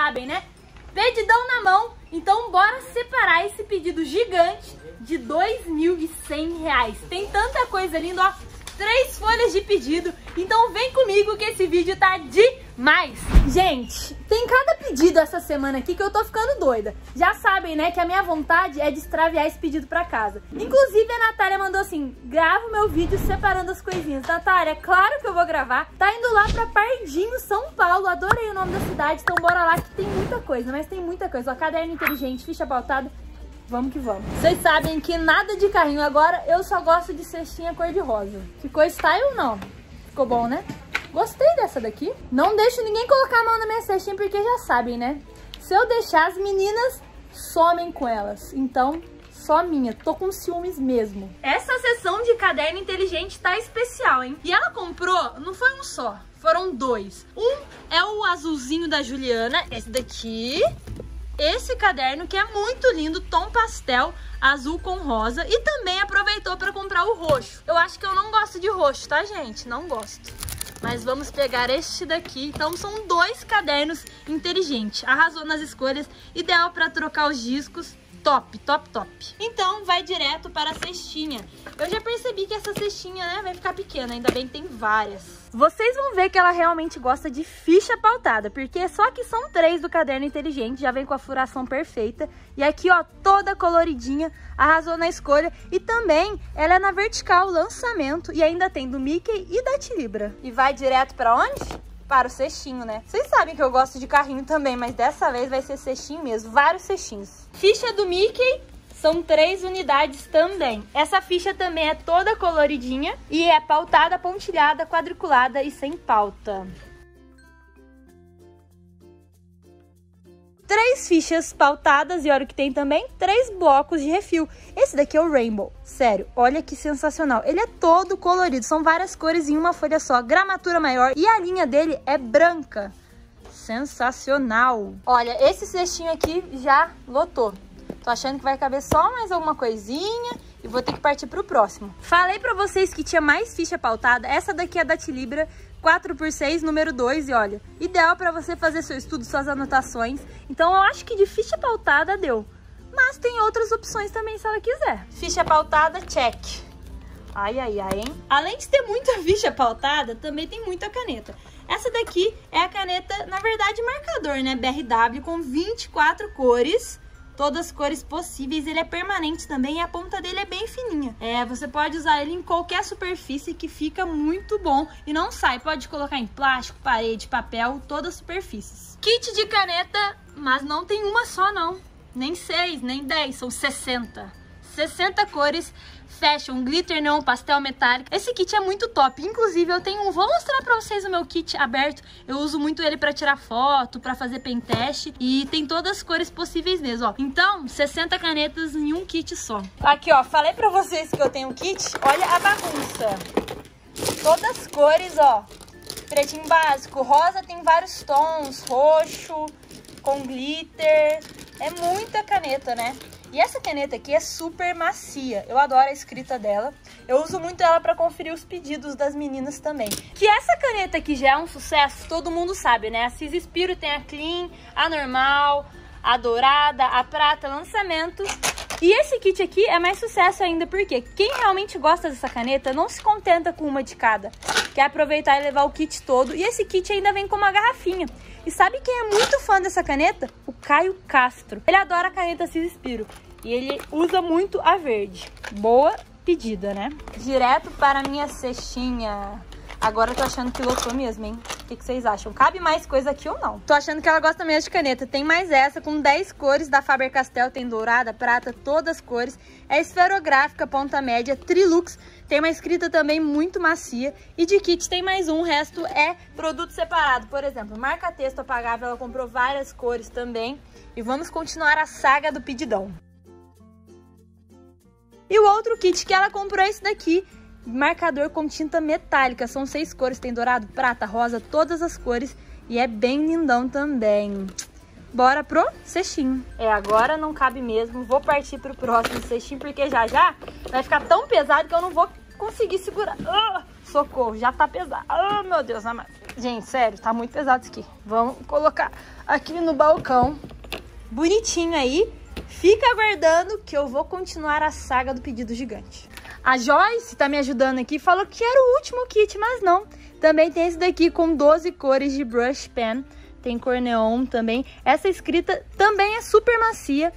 sabem, né? Pedidão na mão, então bora separar esse pedido gigante de R$ 2.100. Tem tanta coisa linda, ó, três folhas de pedido, então vem comigo que esse vídeo tá demais. Gente, tem cada pedido essa semana aqui que eu tô ficando doida. Já sabem, né, que a minha vontade é de extraviar esse pedido pra casa. Inclusive a Natália mandou assim, grava o meu vídeo separando as coisinhas. Natália, claro que eu vou gravar. Tá indo lá pra Pardinho, São Paulo, adorei o nome da cidade, então bora lá que tem muita coisa, mas tem muita coisa. Ó, caderno inteligente, ficha pautada, Vamos que vamos. Vocês sabem que nada de carrinho agora, eu só gosto de cestinha cor-de-rosa. Ficou style ou não? Ficou bom, né? Gostei dessa daqui. Não deixo ninguém colocar a mão na minha cestinha, porque já sabem, né? Se eu deixar, as meninas somem com elas. Então, só minha. Tô com ciúmes mesmo. Essa sessão de caderno inteligente tá especial, hein? E ela comprou, não foi um só, foram dois. Um é o azulzinho da Juliana, esse daqui esse caderno que é muito lindo, tom pastel, azul com rosa. E também aproveitou para comprar o roxo. Eu acho que eu não gosto de roxo, tá, gente? Não gosto. Mas vamos pegar este daqui. Então são dois cadernos inteligentes. Arrasou nas escolhas, ideal para trocar os discos top, top, top. Então, vai direto para a cestinha. Eu já percebi que essa cestinha, né, vai ficar pequena, ainda bem que tem várias. Vocês vão ver que ela realmente gosta de ficha pautada, porque só que são três do caderno inteligente, já vem com a furação perfeita. E aqui, ó, toda coloridinha, arrasou na escolha. E também, ela é na vertical, lançamento, e ainda tem do Mickey e da Tilibra. E vai direto para onde? para o cestinho, né? Vocês sabem que eu gosto de carrinho também, mas dessa vez vai ser cestinho mesmo, vários cestinhos. Ficha do Mickey, são três unidades também. Essa ficha também é toda coloridinha e é pautada, pontilhada, quadriculada e sem pauta. três fichas pautadas e olha o que tem também, três blocos de refil. Esse daqui é o Rainbow. Sério, olha que sensacional. Ele é todo colorido, são várias cores em uma folha só, gramatura maior e a linha dele é branca. Sensacional. Olha, esse cestinho aqui já lotou. Tô achando que vai caber só mais alguma coisinha e vou ter que partir pro próximo. Falei pra vocês que tinha mais ficha pautada. Essa daqui é da Tilibra, 4x6, número 2. E olha, ideal para você fazer seu estudo, suas anotações. Então eu acho que de ficha pautada deu. Mas tem outras opções também se ela quiser. Ficha pautada, check. Ai, ai, ai, hein? Além de ter muita ficha pautada, também tem muita caneta. Essa daqui é a caneta, na verdade, marcador, né? BRW com 24 cores todas as cores possíveis. Ele é permanente também e a ponta dele é bem fininha. É, você pode usar ele em qualquer superfície que fica muito bom e não sai. Pode colocar em plástico, parede, papel, todas as superfícies. Kit de caneta, mas não tem uma só não. Nem seis, nem dez, são 60. 60 cores fashion, glitter neon, pastel metálico. Esse kit é muito top. Inclusive, eu tenho um... Vou mostrar pra vocês o meu kit aberto. Eu uso muito ele pra tirar foto, pra fazer pen teste. E tem todas as cores possíveis mesmo, ó. Então, 60 canetas em um kit só. Aqui, ó. Falei pra vocês que eu tenho um kit. Olha a bagunça. Todas as cores, ó. Pretinho básico. Rosa tem vários tons. Roxo, com glitter. É muita caneta, né? E essa caneta aqui é super macia. Eu adoro a escrita dela. Eu uso muito ela para conferir os pedidos das meninas também. Que essa caneta aqui já é um sucesso, todo mundo sabe, né? A Cis Spiro tem a Clean, a normal, a dourada, a prata, lançamento. E esse kit aqui é mais sucesso ainda, porque quem realmente gosta dessa caneta não se contenta com uma de cada. Quer aproveitar e levar o kit todo. E esse kit ainda vem com uma garrafinha. E sabe quem é muito fã dessa caneta? O Caio Castro. Ele adora a caneta Cis. E ele usa muito a verde. Boa pedida, né? Direto para a minha cestinha. Agora eu tô achando que lotou mesmo, hein? O que, que, vocês acham? Cabe mais coisa aqui ou não? Tô achando que ela gosta mesmo de caneta. Tem mais essa com 10 cores da Faber-Castell. Tem dourada, prata, todas as cores. É esferográfica, ponta média, Trilux. Tem uma escrita também muito macia. E de kit tem mais um. O resto é produto separado. Por exemplo, marca texto apagável. Ela comprou várias cores também. E vamos continuar a saga do pedidão. E o outro kit que ela comprou é esse daqui marcador com tinta metálica. São seis cores, tem dourado, prata, rosa, todas as cores. E é bem lindão também. Bora pro cestinho. É, agora não cabe mesmo. Vou partir pro próximo cestinho, porque já já vai ficar tão pesado que eu não vou conseguir segurar. Uh, Socorro, já tá pesado. Oh, meu Deus amado. Gente, sério, tá muito pesado isso aqui. Vamos colocar aqui no balcão. Bonitinho aí. Fica aguardando que eu vou continuar a saga do pedido gigante. A Joyce tá me ajudando aqui, falou que era o último kit, mas não. Também tem esse daqui com 12 cores de brush pen. Tem cor neon também. Essa escrita também é super macia.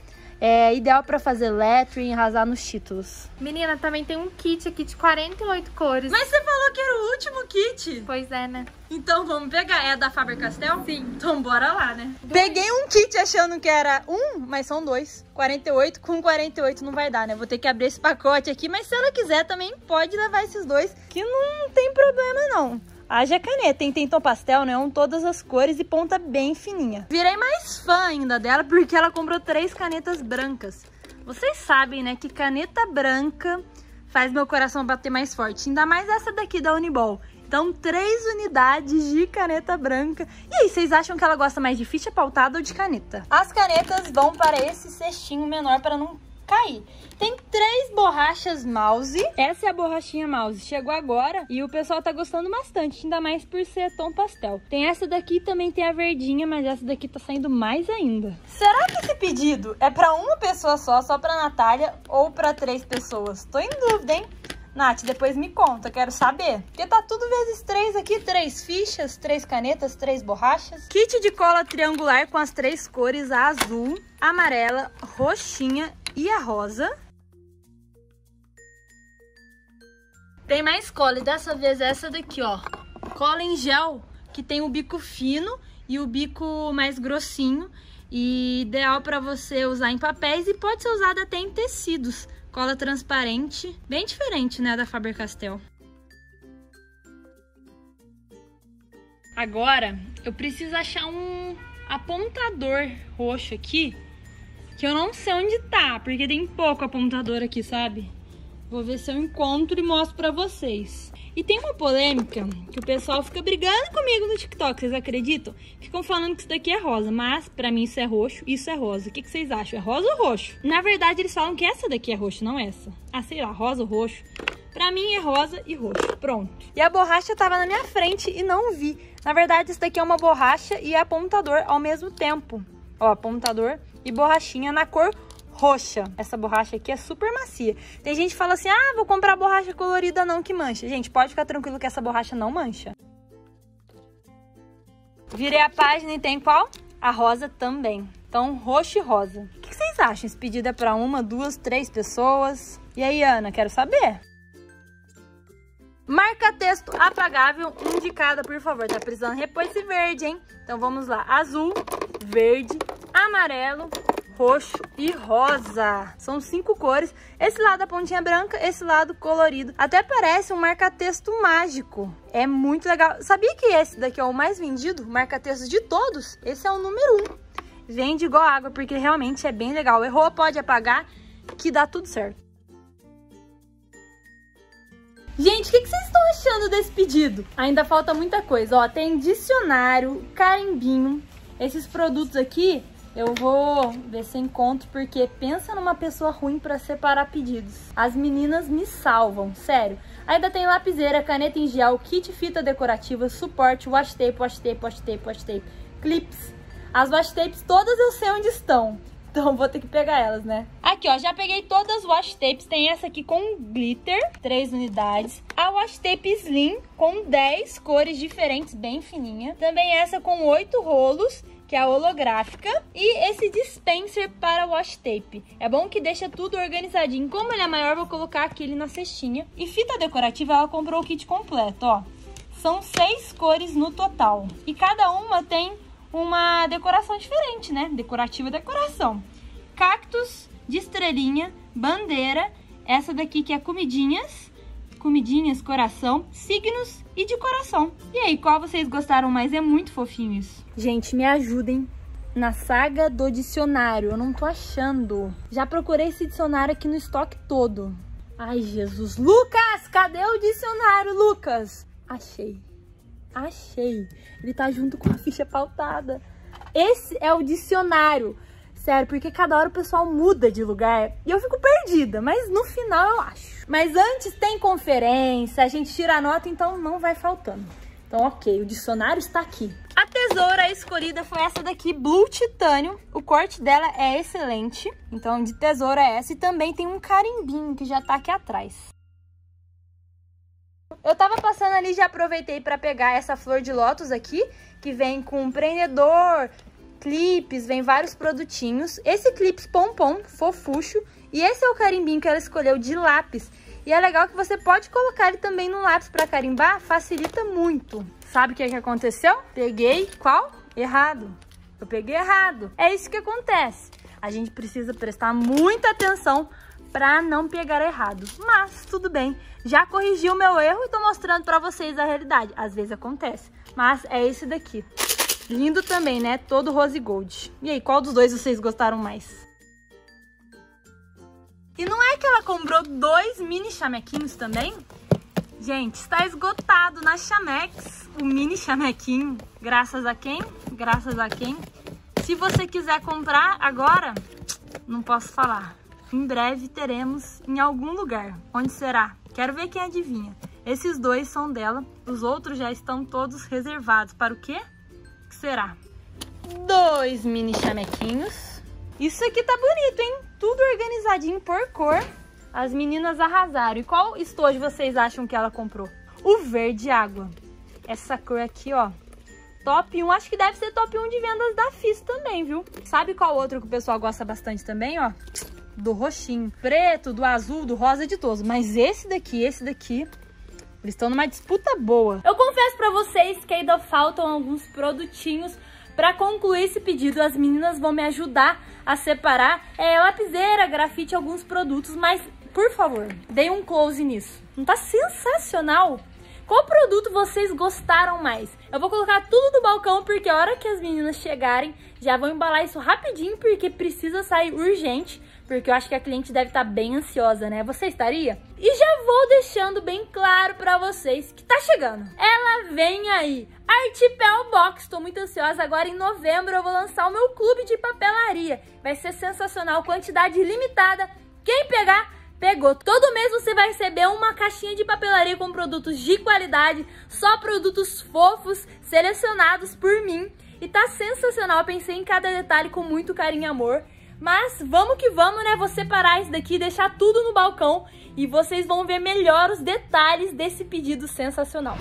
É ideal para fazer lettering e arrasar nos títulos. Menina, também tem um kit aqui de 48 cores. Mas você falou que era o último kit. Pois é, né? Então vamos pegar. É da Faber-Castell? Sim. Então bora lá, né? Peguei um kit achando que era um, mas são dois. 48 com 48 não vai dar, né? Vou ter que abrir esse pacote aqui, mas se ela quiser também pode levar esses dois, que não tem problema não. Haja caneta, tem, tem tom pastel, né? Todas as cores e ponta bem fininha. Virei mais fã ainda dela porque ela comprou três canetas brancas. Vocês sabem, né, que caneta branca faz meu coração bater mais forte. Ainda mais essa daqui da Uniball. Então, três unidades de caneta branca. E aí, vocês acham que ela gosta mais de ficha pautada ou de caneta? As canetas vão para esse cestinho menor para não cair. Tem três borrachas mouse. Essa é a borrachinha mouse. Chegou agora e o pessoal tá gostando bastante, ainda mais por ser tom pastel. Tem essa daqui também tem a verdinha, mas essa daqui tá saindo mais ainda. Será que esse pedido é para uma pessoa só, só pra Natália, ou para três pessoas? Tô em dúvida, hein? Nath, depois me conta, quero saber. Porque tá tudo vezes três aqui, três fichas, três canetas, três borrachas. Kit de cola triangular com as três cores, a azul, amarela, roxinha e a rosa. Tem mais cola, e dessa vez essa daqui, ó. Cola em gel, que tem o bico fino e o bico mais grossinho. E ideal para você usar em papéis e pode ser usada até em tecidos. Cola transparente, bem diferente, né, da Faber-Castell. Agora, eu preciso achar um apontador roxo aqui que eu não sei onde tá, porque tem pouco apontador aqui, sabe? Vou ver se eu encontro e mostro pra vocês. E tem uma polêmica que o pessoal fica brigando comigo no TikTok, vocês acreditam? Ficam falando que isso daqui é rosa, mas pra mim isso é roxo, isso é rosa. O que, que vocês acham? É rosa ou roxo? Na verdade, eles falam que essa daqui é roxo, não essa. Ah, sei lá, rosa ou roxo. Pra mim é rosa e roxo. Pronto. E a borracha tava na minha frente e não vi. Na verdade, isso daqui é uma borracha e é apontador ao mesmo tempo. Ó, apontador e borrachinha na cor roxa. Essa borracha aqui é super macia. Tem gente que fala assim, ah, vou comprar borracha colorida não que mancha. Gente, pode ficar tranquilo que essa borracha não mancha. Virei a página e tem qual? A rosa também. Então, roxo e rosa. O que vocês acham? Esse pedido é para uma, duas, três pessoas? E aí, Ana, quero saber. Marca texto apagável, indicada, por favor. Tá precisando repor esse verde, hein? Então vamos lá. Azul, verde, amarelo, roxo e rosa. São cinco cores. Esse lado a pontinha branca, esse lado colorido. Até parece um marca-texto mágico. É muito legal. Sabia que esse daqui é o mais vendido? Marca-texto de todos. Esse é o número um. Vende igual água, porque realmente é bem legal. Errou, pode apagar, que dá tudo certo. Gente, o que, que, vocês estão achando desse pedido? Ainda falta muita coisa, ó. Tem dicionário, carimbinho. Esses produtos aqui eu vou ver se encontro, porque pensa numa pessoa ruim para separar pedidos. As meninas me salvam, sério. Ainda tem lapiseira, caneta em gel, kit fita decorativa, suporte, washi tape, washi tape, washi tape, washi tape, clips. As washi tapes todas eu sei onde estão. Então vou ter que pegar elas, né? Aqui, ó, já peguei todas as washi tapes. Tem essa aqui com glitter, 3 unidades. A washi tape slim com 10 cores diferentes, bem fininha. Também essa com 8 rolos que é a holográfica, e esse dispenser para washi tape. É bom que deixa tudo organizadinho. Como ele é maior, vou colocar aquele na cestinha. E fita decorativa, ela comprou o kit completo, ó. São seis cores no total. E cada uma tem uma decoração diferente, né? Decorativa decoração. Cactos de estrelinha, bandeira, essa daqui que é comidinhas, comidinhas, coração, signos e de coração. E aí, qual vocês gostaram mais? É muito fofinho isso. Gente, me ajudem na saga do dicionário. Eu não tô achando. Já procurei esse dicionário aqui no estoque todo. Ai, Jesus. Lucas, cadê o dicionário, Lucas? Achei. Achei. Ele tá junto com a ficha pautada. Esse é o dicionário. Sério, porque cada hora o pessoal muda de lugar e eu fico perdida, mas no final eu acho. Mas antes tem conferência, a gente tira a nota, então não vai faltando. Então, ok, o dicionário está aqui. A tesoura escolhida foi essa daqui, Blue Titânio. O corte dela é excelente. Então, de tesoura é essa. E também tem um carimbinho que já tá aqui atrás. Eu tava passando ali, já aproveitei para pegar essa flor de lótus aqui, que vem com prendedor, clipes, vem vários produtinhos. Esse clips pompom, fofucho. E esse é o carimbinho que ela escolheu de lápis. E é legal que você pode colocar ele também no lápis para carimbar, facilita muito. Sabe o que, é que aconteceu? Peguei qual? Errado. Eu peguei errado. É isso que acontece. A gente precisa prestar muita atenção para não pegar errado. Mas tudo bem, já corrigi o meu erro e tô mostrando para vocês a realidade. Às vezes acontece, mas é esse daqui. Lindo também, né? Todo rose gold. E aí, qual dos dois vocês gostaram mais? E não é que ela comprou dois mini chamequinhos também? Gente, está esgotado na Chamex o mini chamequinho. Graças a quem? Graças a quem? Se você quiser comprar agora, não posso falar. Em breve teremos em algum lugar. Onde será? Quero ver quem adivinha. Esses dois são dela, os outros já estão todos reservados. Para o quê? Que será? Dois mini chamequinhos. Isso aqui tá bonito, hein? Tudo organizadinho por cor. As meninas arrasaram. E qual estojo vocês acham que ela comprou? O verde água. Essa cor aqui, ó. Top 1. Acho que deve ser top 1 de vendas da FIS também, viu? Sabe qual outro que o pessoal gosta bastante também, ó? Do roxinho. Preto, do azul, do rosa, de todos. Mas esse daqui, esse daqui, eles estão numa disputa boa. Eu confesso pra vocês que ainda faltam alguns produtinhos para concluir esse pedido. As meninas vão me ajudar a separar é, lapiseira, grafite, alguns produtos, mas por favor, dê um close nisso. Não tá sensacional? Qual produto vocês gostaram mais? Eu vou colocar tudo no balcão porque a hora que as meninas chegarem, já vão embalar isso rapidinho porque precisa sair urgente porque eu acho que a cliente deve estar tá bem ansiosa, né? Você estaria? E já vou deixando bem claro para vocês que tá chegando. Ela vem aí, Artipel Box. Tô muito ansiosa. Agora em novembro eu vou lançar o meu clube de papelaria. Vai ser sensacional, quantidade limitada. Quem pegar Pegou. Todo mês você vai receber uma caixinha de papelaria com produtos de qualidade, só produtos fofos, selecionados por mim. E tá sensacional, eu pensei em cada detalhe com muito carinho e amor. Mas vamos que vamos, né? Vou separar isso daqui, deixar tudo no balcão e vocês vão ver melhor os detalhes desse pedido sensacional.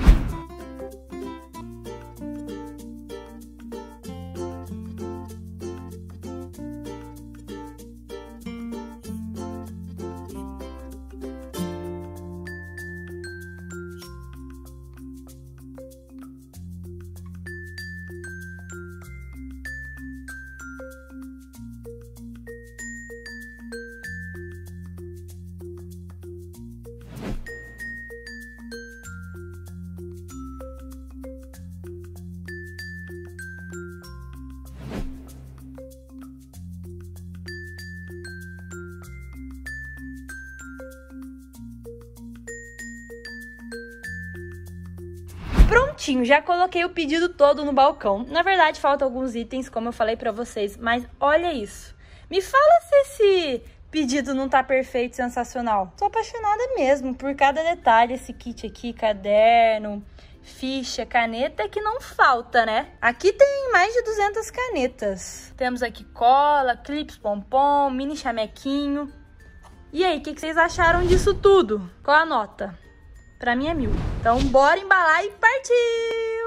Prontinho, já coloquei o pedido todo no balcão. Na verdade, faltam alguns itens, como eu falei pra vocês, mas olha isso. Me fala se esse pedido não tá perfeito, sensacional. Tô apaixonada mesmo por cada detalhe, esse kit aqui, caderno, ficha, caneta, que não falta, né? Aqui tem mais de 200 canetas. Temos aqui cola, clips pompom, mini chamequinho. E aí, o que, que vocês acharam disso tudo? Qual a nota? Pra mim é mil. Então bora embalar e partir!